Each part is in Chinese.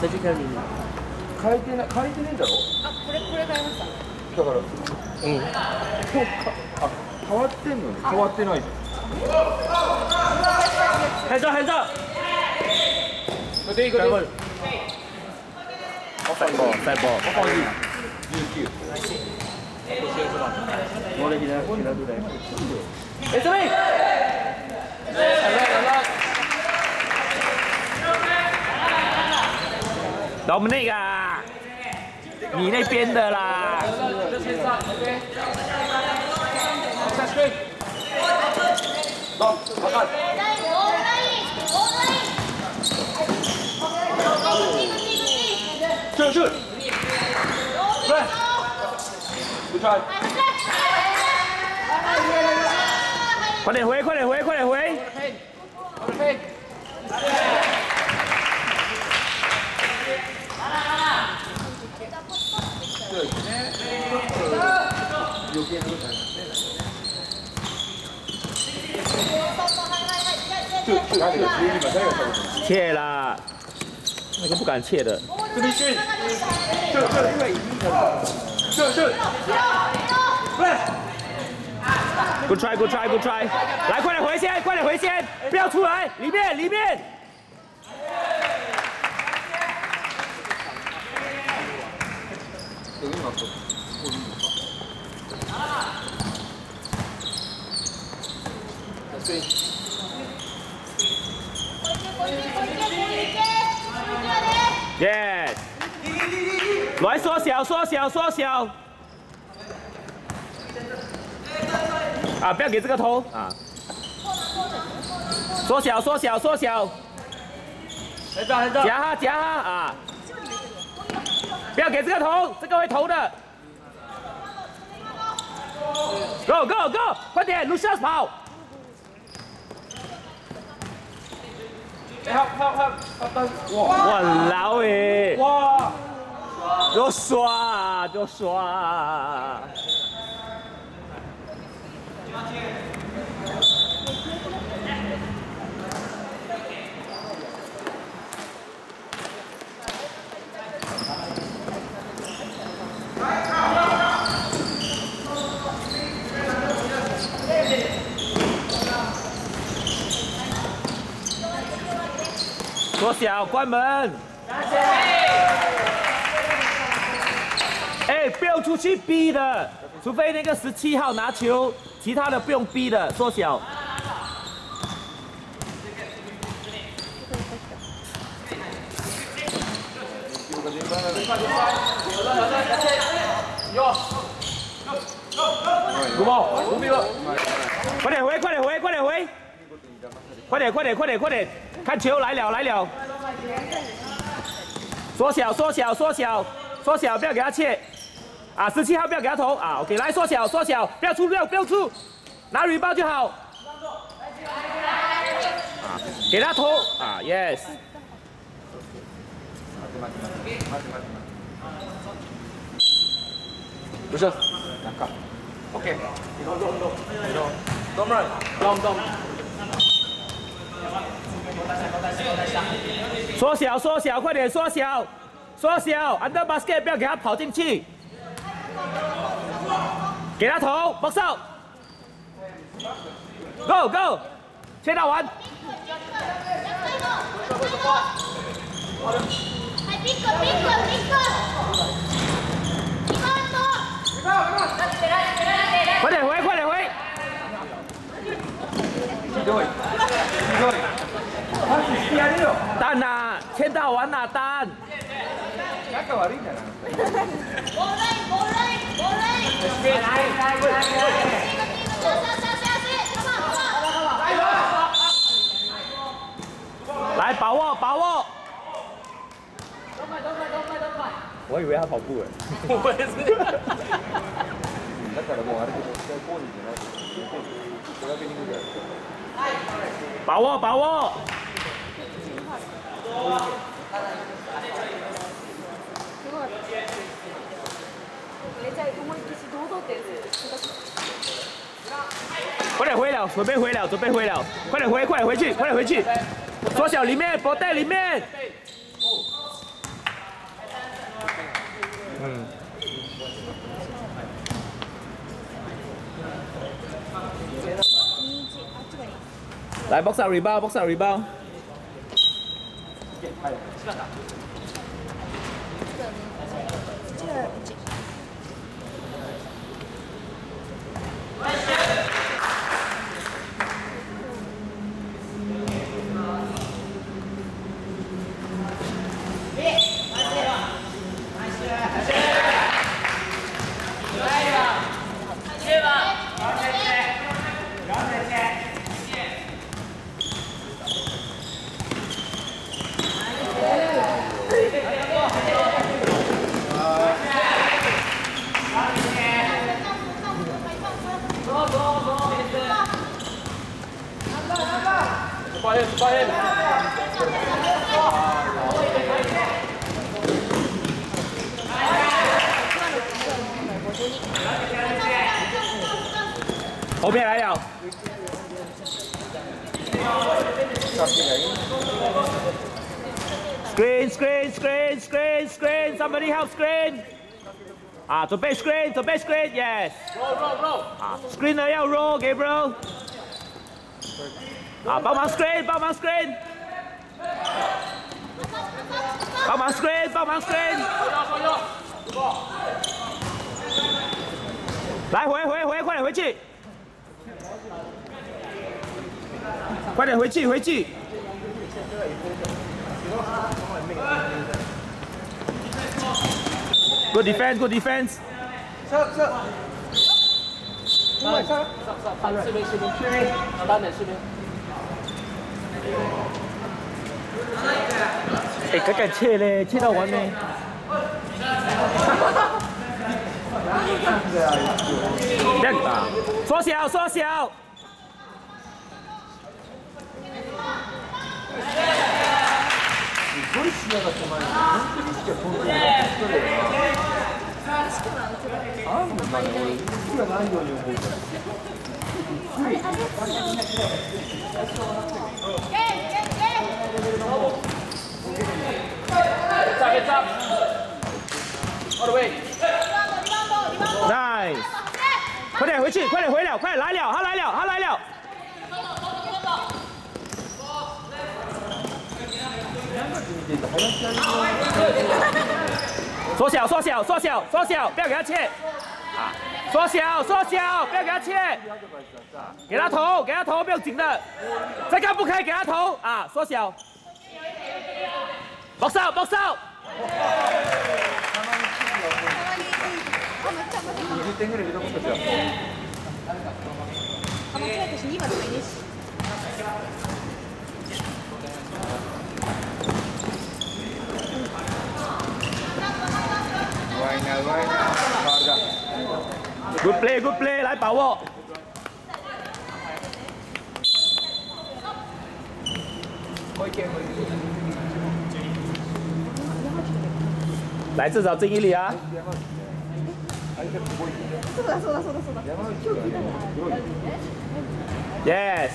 サジカに変えてな変えてねえんだろあこれこれましただからうんそうかあ変わってんの変わってない。じゃんヘッドヘッドでい。い。とい。边。我们那个啊，你那边的啦。是是对不穿快点回，快点回，快点回。切啦，那个不敢切的。这边训这这因为已经这这对 Good try, good try, 不 try。来，快点回先，快点回先，不要出来，里面，里面。Yes。来缩小，缩小，缩小。啊，不要给这个头啊。缩小，缩小，缩小。来这来这夹哈，夹哈啊！不要给这个头，这个会头的。Go go go！快点，Lucius 跑。哎好好好好哇哇，老诶！哇就刷，就刷。小，关门。哎，不要出去逼的，除非那个十七号拿球，其他的不用逼的，缩小。快点回，快点回，快点回，快点，快点，快点，快点，看球来了，来了。缩小，缩小，缩小，缩小，不要给他切。啊，十七号不要给他投啊。OK，来缩小，缩小，不要出，不要不要出，拿铝包就好。啊，给他投啊，Yes。不是两个 OK 动动动动动动动缩小，缩小，快点缩小，缩小，under basket 不要给他跑进去，给他投，爆手，Go Go，切到完，快切到完呐，蛋，仲悪いんじゃない来把握把握，我以为他跑步哎，我也是。だからもうあれで試合攻撃じゃないそれだけにぐらい把握把握， 快点回了，准备回了，准备回了，快点回，快点回去，快点回去，缩小里面，波袋里面。嗯。来，box out rebound，box out rebound。はい、柴田 后面来了。Screen, screen, screen, screen, screen. Somebody help screen. 啊，准备 screen，准备 screen，yes。Roll, roll, roll. 啊，screener 要 roll，Gabriel。 啊，帮忙 screen，帮忙 screen。帮忙 screen，帮忙 screen。来，回回回，快点回去。快点回去，回去。Good defense, good defense. 撤撤。快撤！单视频视频，单点视频。哎，赶紧切嘞，切到完没？这样打，缩小，缩小。すごい視野が狭いの。本当にしか本当に失礼な。あんのかね、俺、息がないように思うから。 站边站，all the way。Nice，快点回去，快点回了，快来了，他来了，他来了。缩小，缩小，缩小，缩小，不要给他切。缩小，缩小，不要给他切。给他投，给他投，不要紧的。这个不可以给他投啊，缩小。box out box out。 20点ぐらい入れたことじゃん。 うまいな、うまいな。ファウルだ。 Good play, good play，来把握。 来，至少进一里啊！Yes，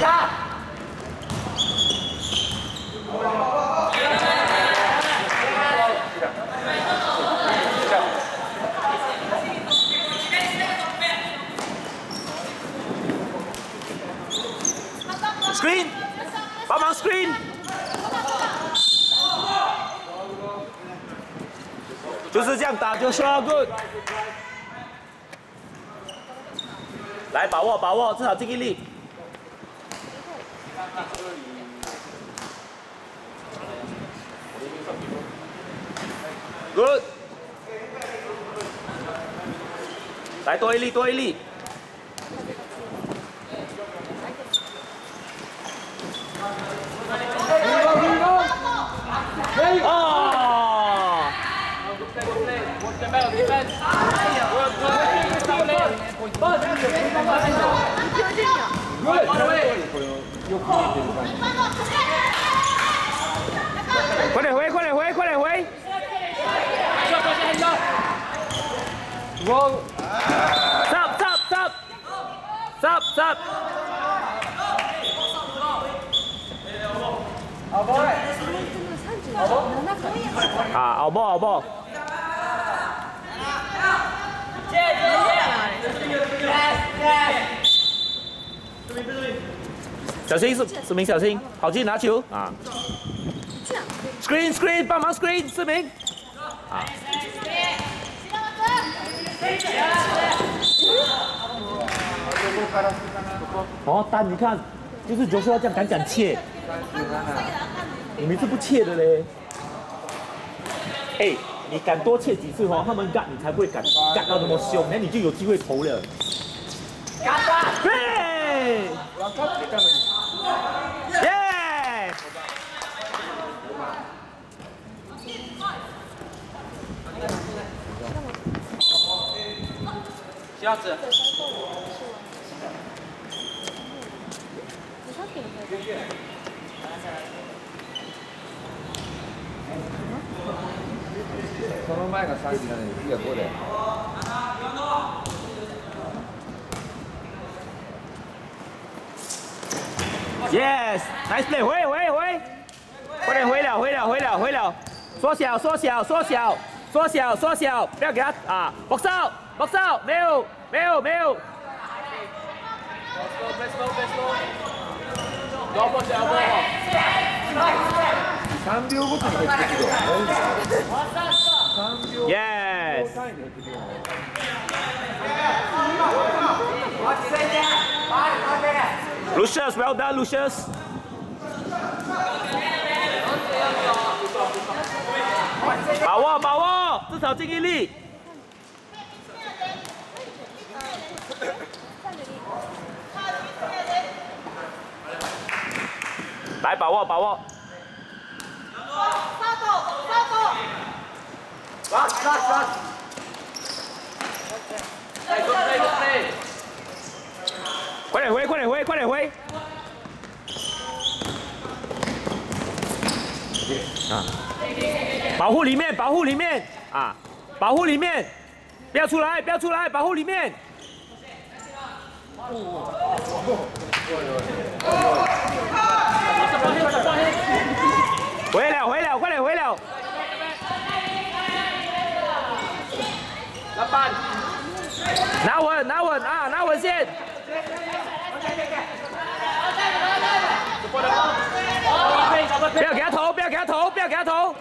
ラ Screen，帮忙 screen。就是这样打就是了，good。来把握把握，至少这一粒。Good。来多一粒多一粒。哦。Stand back, defense. Good, good. Stop lane. Buzz. All the way. 快点回快点回快点回。我走走走走走走啊好不好不好小心，四四明小心，跑进拿球啊！Screen screen，帮忙 screen，四明。啊。哦，丹，你看，就是就是要这样敢敢切，你每次不切的嘞。哎，你敢多切几次哦，他们干你才不会敢干到那么凶，那你就有机会投了。对，耶！下子。その前が3時なのに次が5で Yes, nice play，回回回，快点回了回了回了回了，缩小缩小缩小缩小缩小，不要给他啊，爆少爆少，没有没有没有， Let's go, let's go. Go for the elbow. 3秒ごとに減ってくる3秒 Yes，単位で減ってくる Lucius, well done, Lucius。把握，把握，至少尽一力。来，把握，把握 play, good play. 快点回，快回，啊！保护里面，保护里面啊！保护里面，不要出来，不要出来，保护里面。回了，回了，快点回了。老板拿稳，拿稳啊，拿稳线。不要给他投，不要给他投，不要给他投。